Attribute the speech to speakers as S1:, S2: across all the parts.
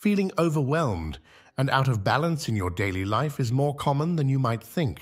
S1: Feeling overwhelmed and out of balance in your daily life is more common than you might think.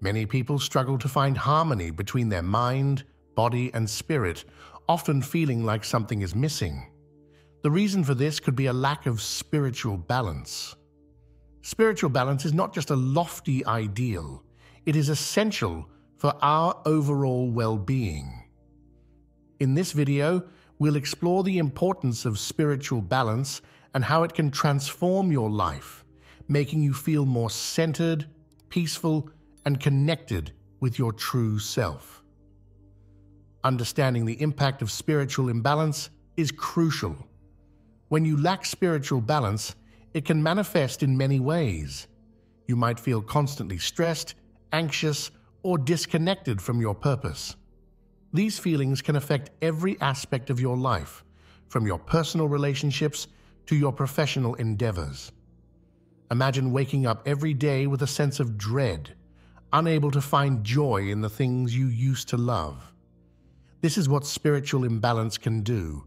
S1: Many people struggle to find harmony between their mind, body, and spirit, often feeling like something is missing. The reason for this could be a lack of spiritual balance. Spiritual balance is not just a lofty ideal, it is essential for our overall well being. In this video, we'll explore the importance of spiritual balance and how it can transform your life, making you feel more centered, peaceful, and connected with your true self. Understanding the impact of spiritual imbalance is crucial. When you lack spiritual balance, it can manifest in many ways. You might feel constantly stressed, anxious, or disconnected from your purpose. These feelings can affect every aspect of your life, from your personal relationships to your professional endeavors. Imagine waking up every day with a sense of dread, unable to find joy in the things you used to love. This is what spiritual imbalance can do.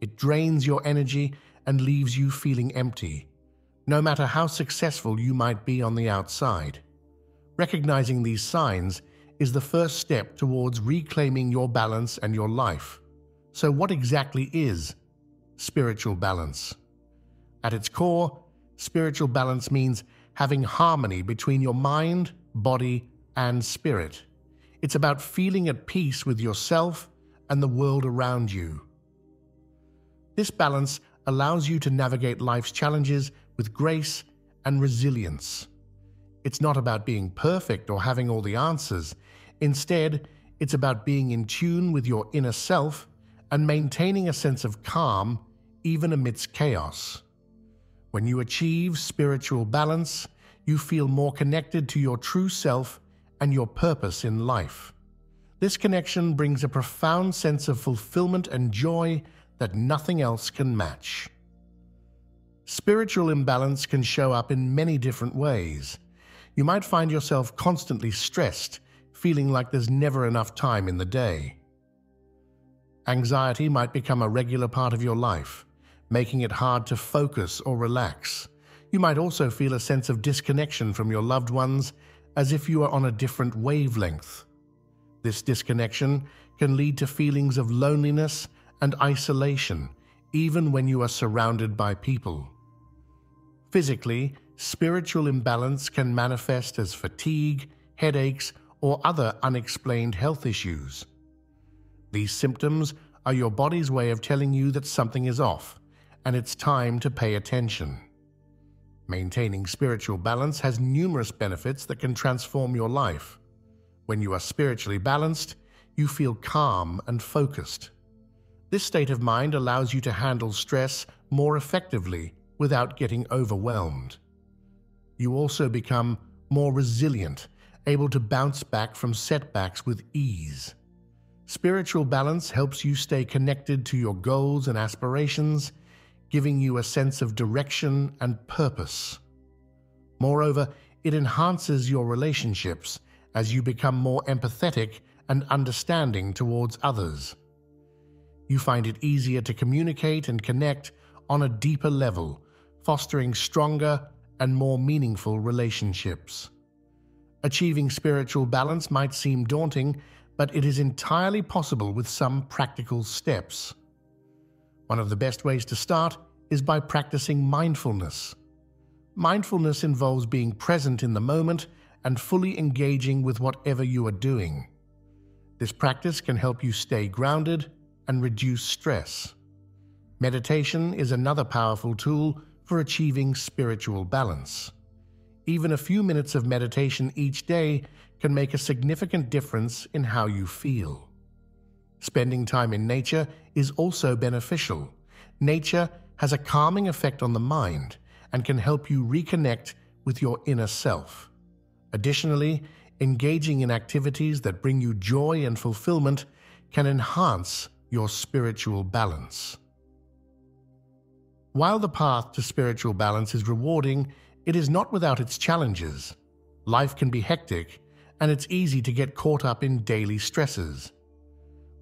S1: It drains your energy and leaves you feeling empty, no matter how successful you might be on the outside. Recognizing these signs is the first step towards reclaiming your balance and your life. So, what exactly is spiritual balance? At its core, spiritual balance means having harmony between your mind, body, and spirit. It's about feeling at peace with yourself and the world around you. This balance allows you to navigate life's challenges with grace and resilience. It's not about being perfect or having all the answers. Instead, it's about being in tune with your inner self and maintaining a sense of calm even amidst chaos. When you achieve spiritual balance, you feel more connected to your true self and your purpose in life. This connection brings a profound sense of fulfillment and joy that nothing else can match. Spiritual imbalance can show up in many different ways. You might find yourself constantly stressed feeling like there's never enough time in the day. Anxiety might become a regular part of your life, making it hard to focus or relax. You might also feel a sense of disconnection from your loved ones, as if you are on a different wavelength. This disconnection can lead to feelings of loneliness and isolation, even when you are surrounded by people. Physically, spiritual imbalance can manifest as fatigue, headaches, or other unexplained health issues. These symptoms are your body's way of telling you that something is off and it's time to pay attention. Maintaining spiritual balance has numerous benefits that can transform your life. When you are spiritually balanced, you feel calm and focused. This state of mind allows you to handle stress more effectively without getting overwhelmed. You also become more resilient able to bounce back from setbacks with ease. Spiritual balance helps you stay connected to your goals and aspirations, giving you a sense of direction and purpose. Moreover, it enhances your relationships as you become more empathetic and understanding towards others. You find it easier to communicate and connect on a deeper level, fostering stronger and more meaningful relationships. Achieving spiritual balance might seem daunting, but it is entirely possible with some practical steps. One of the best ways to start is by practicing mindfulness. Mindfulness involves being present in the moment and fully engaging with whatever you are doing. This practice can help you stay grounded and reduce stress. Meditation is another powerful tool for achieving spiritual balance. Even a few minutes of meditation each day can make a significant difference in how you feel. Spending time in nature is also beneficial. Nature has a calming effect on the mind and can help you reconnect with your inner self. Additionally, engaging in activities that bring you joy and fulfillment can enhance your spiritual balance. While the path to spiritual balance is rewarding, it is not without its challenges. Life can be hectic, and it's easy to get caught up in daily stresses.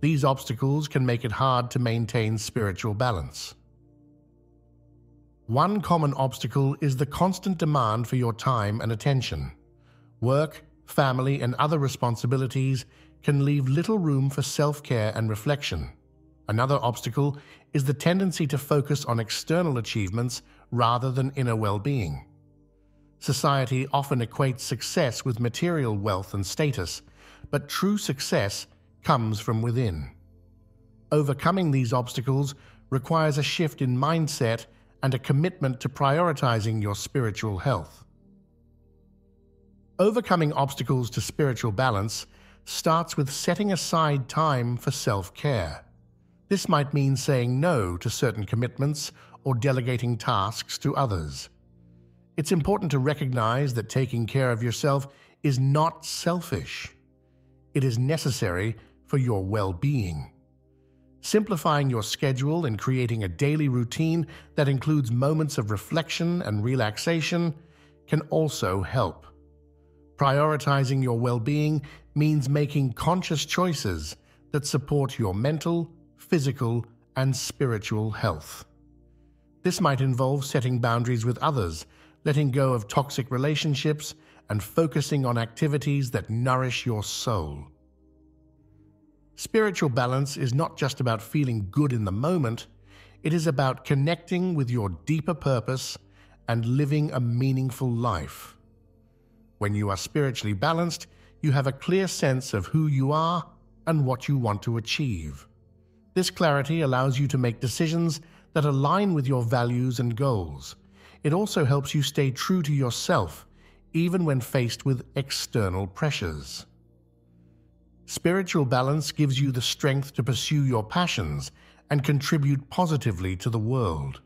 S1: These obstacles can make it hard to maintain spiritual balance. One common obstacle is the constant demand for your time and attention. Work, family, and other responsibilities can leave little room for self care and reflection. Another obstacle is the tendency to focus on external achievements rather than inner well being. Society often equates success with material wealth and status, but true success comes from within. Overcoming these obstacles requires a shift in mindset and a commitment to prioritizing your spiritual health. Overcoming obstacles to spiritual balance starts with setting aside time for self care. This might mean saying no to certain commitments or delegating tasks to others. It's important to recognize that taking care of yourself is not selfish. It is necessary for your well being. Simplifying your schedule and creating a daily routine that includes moments of reflection and relaxation can also help. Prioritizing your well being means making conscious choices that support your mental, physical, and spiritual health. This might involve setting boundaries with others, letting go of toxic relationships, and focusing on activities that nourish your soul. Spiritual balance is not just about feeling good in the moment, it is about connecting with your deeper purpose and living a meaningful life. When you are spiritually balanced, you have a clear sense of who you are and what you want to achieve. This clarity allows you to make decisions that align with your values and goals. It also helps you stay true to yourself, even when faced with external pressures. Spiritual balance gives you the strength to pursue your passions and contribute positively to the world.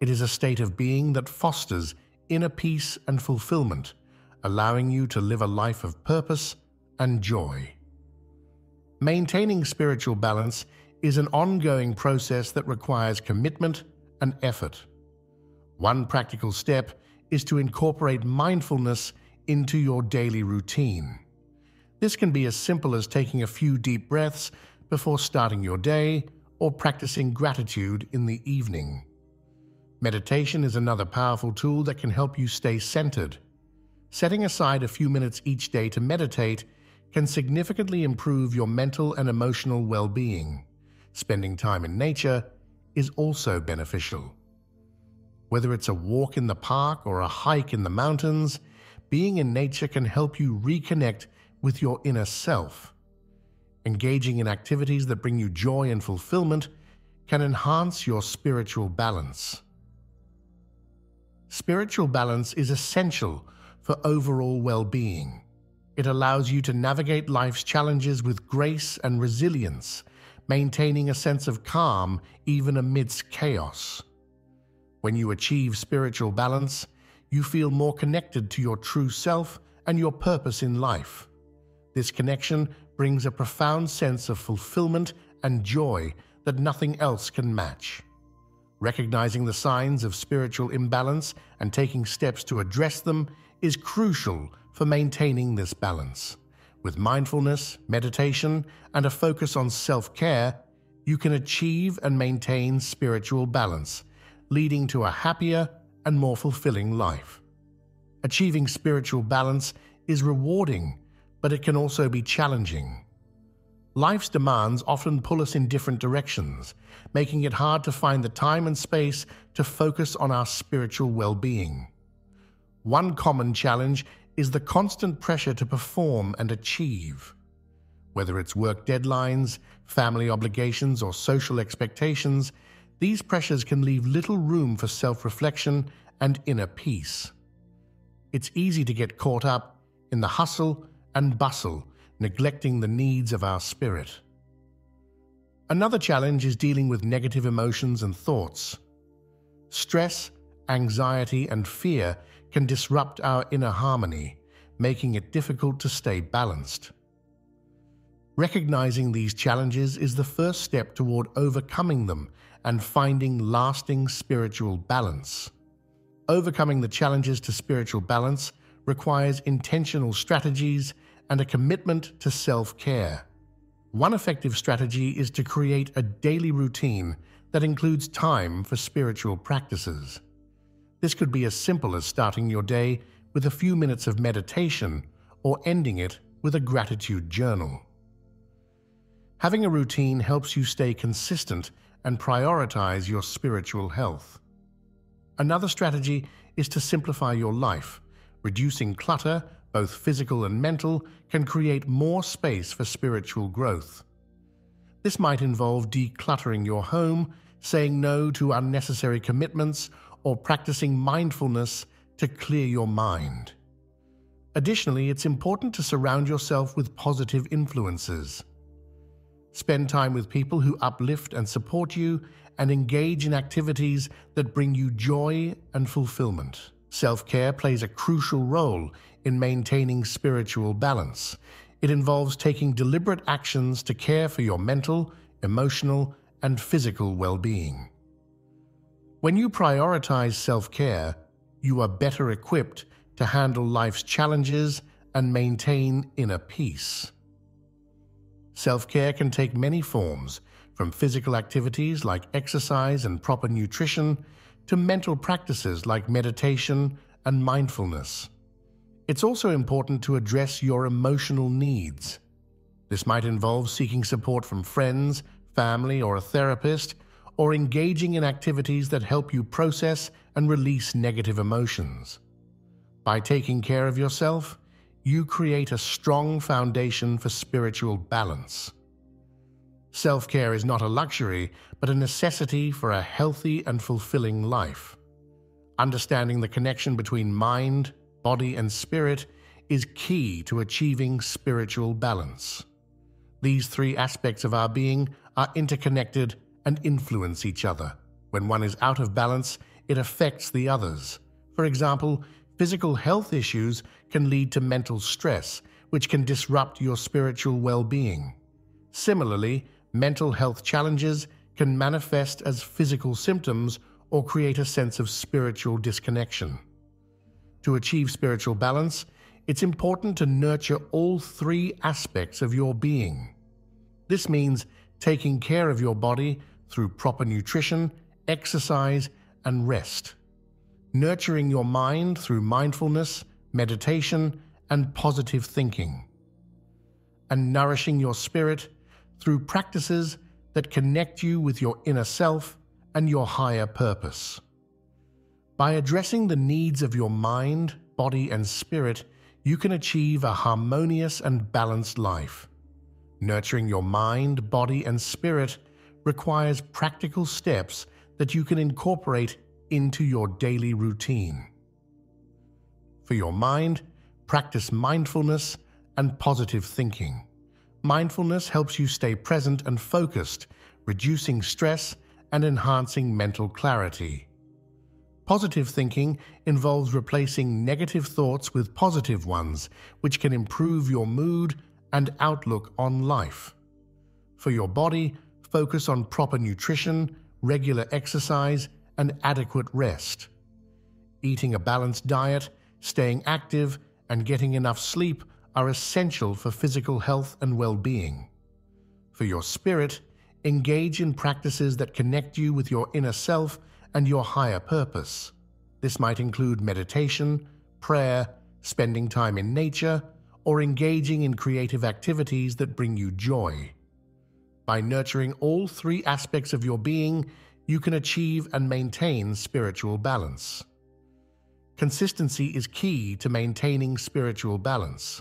S1: It is a state of being that fosters inner peace and fulfillment, allowing you to live a life of purpose and joy. Maintaining spiritual balance is an ongoing process that requires commitment and effort. One practical step is to incorporate mindfulness into your daily routine. This can be as simple as taking a few deep breaths before starting your day or practicing gratitude in the evening. Meditation is another powerful tool that can help you stay centered. Setting aside a few minutes each day to meditate can significantly improve your mental and emotional well being. Spending time in nature is also beneficial. Whether it's a walk in the park or a hike in the mountains, being in nature can help you reconnect with your inner self. Engaging in activities that bring you joy and fulfillment can enhance your spiritual balance. Spiritual balance is essential for overall well being. It allows you to navigate life's challenges with grace and resilience, maintaining a sense of calm even amidst chaos. When you achieve spiritual balance, you feel more connected to your true self and your purpose in life. This connection brings a profound sense of fulfillment and joy that nothing else can match. Recognizing the signs of spiritual imbalance and taking steps to address them is crucial for maintaining this balance. With mindfulness, meditation, and a focus on self care, you can achieve and maintain spiritual balance, leading to a happier and more fulfilling life. Achieving spiritual balance is rewarding but it can also be challenging. Life's demands often pull us in different directions, making it hard to find the time and space to focus on our spiritual well being. One common challenge is the constant pressure to perform and achieve. Whether it's work deadlines, family obligations, or social expectations, these pressures can leave little room for self reflection and inner peace. It's easy to get caught up in the hustle and bustle, neglecting the needs of our spirit. Another challenge is dealing with negative emotions and thoughts. Stress, anxiety, and fear can disrupt our inner harmony, making it difficult to stay balanced. Recognizing these challenges is the first step toward overcoming them and finding lasting spiritual balance. Overcoming the challenges to spiritual balance requires intentional strategies and a commitment to self care. One effective strategy is to create a daily routine that includes time for spiritual practices. This could be as simple as starting your day with a few minutes of meditation or ending it with a gratitude journal. Having a routine helps you stay consistent and prioritize your spiritual health. Another strategy is to simplify your life. Reducing clutter, both physical and mental, can create more space for spiritual growth. This might involve decluttering your home, saying no to unnecessary commitments, or practicing mindfulness to clear your mind. Additionally, it's important to surround yourself with positive influences. Spend time with people who uplift and support you and engage in activities that bring you joy and fulfillment. Self care plays a crucial role in maintaining spiritual balance. It involves taking deliberate actions to care for your mental, emotional, and physical well being. When you prioritize self care, you are better equipped to handle life's challenges and maintain inner peace. Self care can take many forms, from physical activities like exercise and proper nutrition to mental practices like meditation and mindfulness. It's also important to address your emotional needs. This might involve seeking support from friends, family, or a therapist, or engaging in activities that help you process and release negative emotions. By taking care of yourself, you create a strong foundation for spiritual balance. Self care is not a luxury, but a necessity for a healthy and fulfilling life. Understanding the connection between mind, body, and spirit is key to achieving spiritual balance. These three aspects of our being are interconnected and influence each other. When one is out of balance, it affects the others. For example, Physical health issues can lead to mental stress, which can disrupt your spiritual well being. Similarly, mental health challenges can manifest as physical symptoms or create a sense of spiritual disconnection. To achieve spiritual balance, it's important to nurture all three aspects of your being. This means taking care of your body through proper nutrition, exercise, and rest nurturing your mind through mindfulness, meditation, and positive thinking, and nourishing your spirit through practices that connect you with your inner self and your higher purpose. By addressing the needs of your mind, body, and spirit, you can achieve a harmonious and balanced life. Nurturing your mind, body, and spirit requires practical steps that you can incorporate into your daily routine. For your mind, practice mindfulness and positive thinking. Mindfulness helps you stay present and focused, reducing stress and enhancing mental clarity. Positive thinking involves replacing negative thoughts with positive ones, which can improve your mood and outlook on life. For your body, focus on proper nutrition, regular exercise, and adequate rest. Eating a balanced diet, staying active, and getting enough sleep are essential for physical health and well being. For your spirit, engage in practices that connect you with your inner self and your higher purpose. This might include meditation, prayer, spending time in nature, or engaging in creative activities that bring you joy. By nurturing all three aspects of your being, you can achieve and maintain spiritual balance. Consistency is key to maintaining spiritual balance.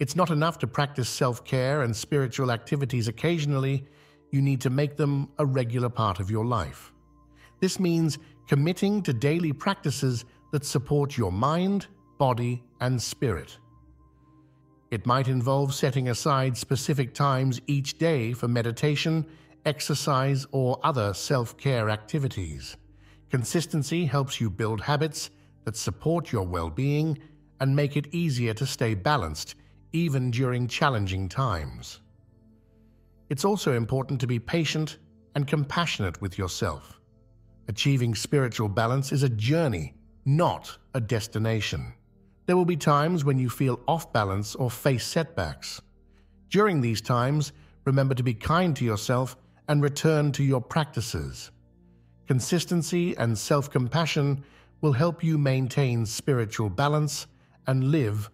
S1: It's not enough to practice self care and spiritual activities occasionally, you need to make them a regular part of your life. This means committing to daily practices that support your mind, body, and spirit. It might involve setting aside specific times each day for meditation exercise, or other self care activities. Consistency helps you build habits that support your well being and make it easier to stay balanced even during challenging times. It's also important to be patient and compassionate with yourself. Achieving spiritual balance is a journey, not a destination. There will be times when you feel off balance or face setbacks. During these times, remember to be kind to yourself and return to your practices. Consistency and self compassion will help you maintain spiritual balance and live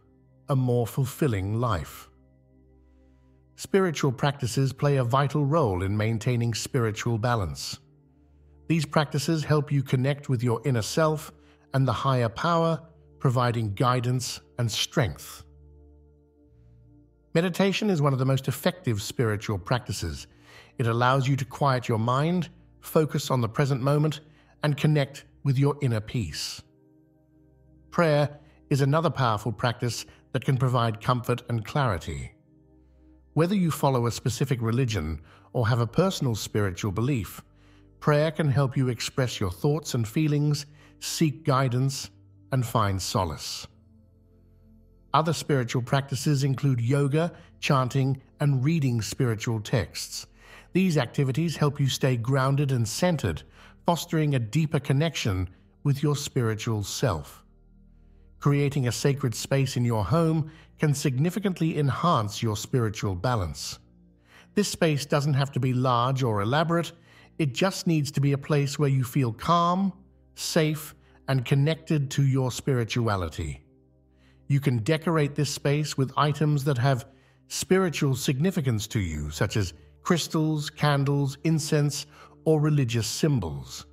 S1: a more fulfilling life. Spiritual practices play a vital role in maintaining spiritual balance. These practices help you connect with your inner self and the higher power, providing guidance and strength. Meditation is one of the most effective spiritual practices. It allows you to quiet your mind, focus on the present moment, and connect with your inner peace. Prayer is another powerful practice that can provide comfort and clarity. Whether you follow a specific religion or have a personal spiritual belief, prayer can help you express your thoughts and feelings, seek guidance, and find solace. Other spiritual practices include yoga, chanting, and reading spiritual texts. These activities help you stay grounded and centered, fostering a deeper connection with your spiritual self. Creating a sacred space in your home can significantly enhance your spiritual balance. This space doesn't have to be large or elaborate, it just needs to be a place where you feel calm, safe, and connected to your spirituality. You can decorate this space with items that have spiritual significance to you, such as crystals, candles, incense, or religious symbols.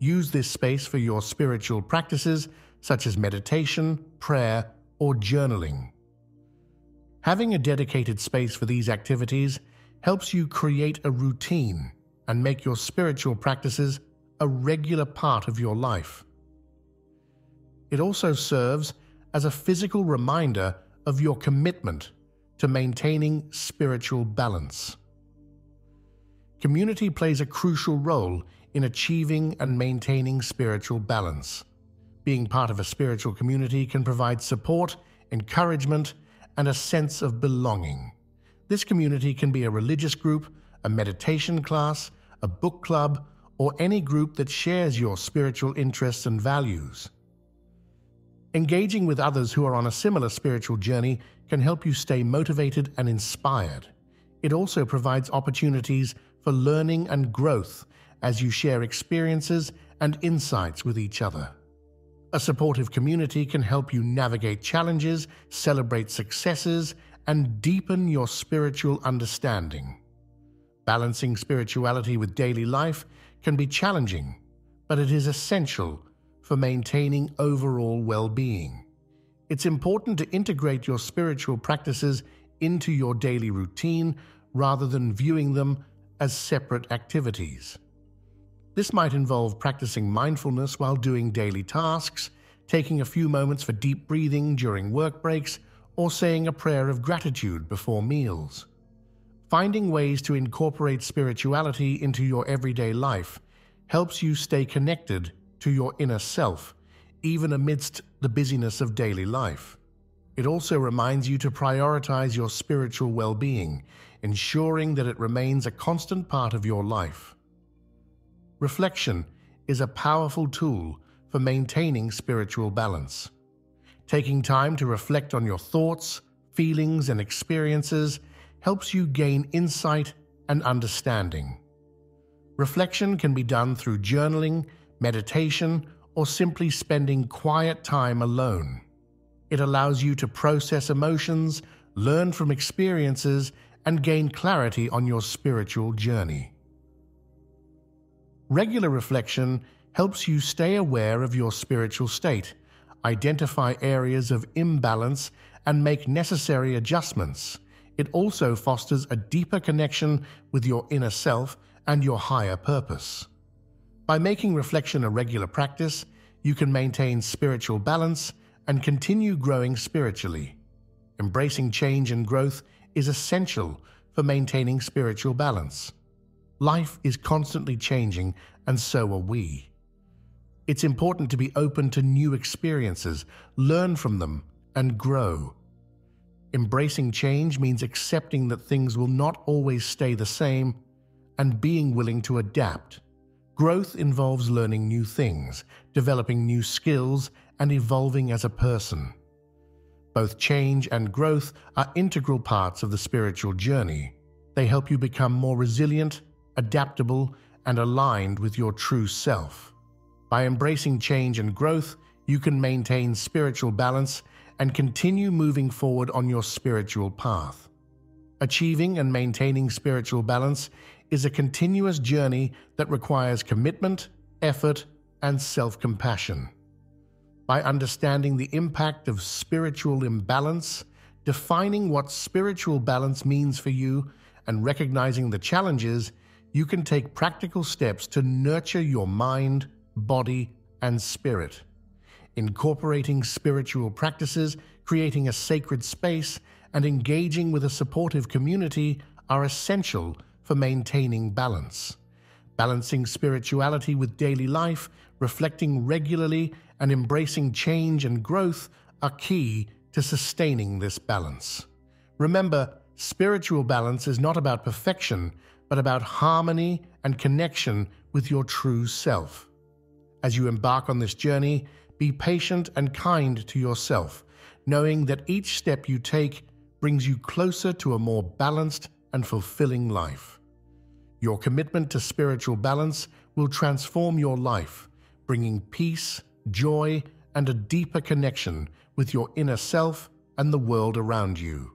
S1: Use this space for your spiritual practices, such as meditation, prayer, or journaling. Having a dedicated space for these activities helps you create a routine and make your spiritual practices a regular part of your life. It also serves as a physical reminder of your commitment to maintaining spiritual balance. Community plays a crucial role in achieving and maintaining spiritual balance. Being part of a spiritual community can provide support, encouragement, and a sense of belonging. This community can be a religious group, a meditation class, a book club, or any group that shares your spiritual interests and values. Engaging with others who are on a similar spiritual journey can help you stay motivated and inspired. It also provides opportunities for learning and growth as you share experiences and insights with each other. A supportive community can help you navigate challenges, celebrate successes, and deepen your spiritual understanding. Balancing spirituality with daily life can be challenging, but it is essential for maintaining overall well being. It's important to integrate your spiritual practices into your daily routine rather than viewing them as separate activities. This might involve practicing mindfulness while doing daily tasks, taking a few moments for deep breathing during work breaks, or saying a prayer of gratitude before meals. Finding ways to incorporate spirituality into your everyday life helps you stay connected to your inner self, even amidst the busyness of daily life. It also reminds you to prioritize your spiritual well being, ensuring that it remains a constant part of your life. Reflection is a powerful tool for maintaining spiritual balance. Taking time to reflect on your thoughts, feelings, and experiences helps you gain insight and understanding. Reflection can be done through journaling, meditation, or simply spending quiet time alone. It allows you to process emotions, learn from experiences, and gain clarity on your spiritual journey. Regular reflection helps you stay aware of your spiritual state, identify areas of imbalance, and make necessary adjustments. It also fosters a deeper connection with your inner self and your higher purpose. By making reflection a regular practice, you can maintain spiritual balance and continue growing spiritually. Embracing change and growth is essential for maintaining spiritual balance. Life is constantly changing, and so are we. It's important to be open to new experiences, learn from them, and grow. Embracing change means accepting that things will not always stay the same and being willing to adapt. Growth involves learning new things, developing new skills, and evolving as a person. Both change and growth are integral parts of the spiritual journey. They help you become more resilient, adaptable, and aligned with your true self. By embracing change and growth, you can maintain spiritual balance and continue moving forward on your spiritual path. Achieving and maintaining spiritual balance is a continuous journey that requires commitment, effort, and self-compassion. By understanding the impact of spiritual imbalance, defining what spiritual balance means for you, and recognizing the challenges, you can take practical steps to nurture your mind, body, and spirit. Incorporating spiritual practices, creating a sacred space, and engaging with a supportive community are essential for maintaining balance. Balancing spirituality with daily life, reflecting regularly, and embracing change and growth are key to sustaining this balance. Remember, spiritual balance is not about perfection, but about harmony and connection with your true self. As you embark on this journey, be patient and kind to yourself, knowing that each step you take brings you closer to a more balanced and fulfilling life. Your commitment to spiritual balance will transform your life, bringing peace, joy, and a deeper connection with your inner self and the world around you.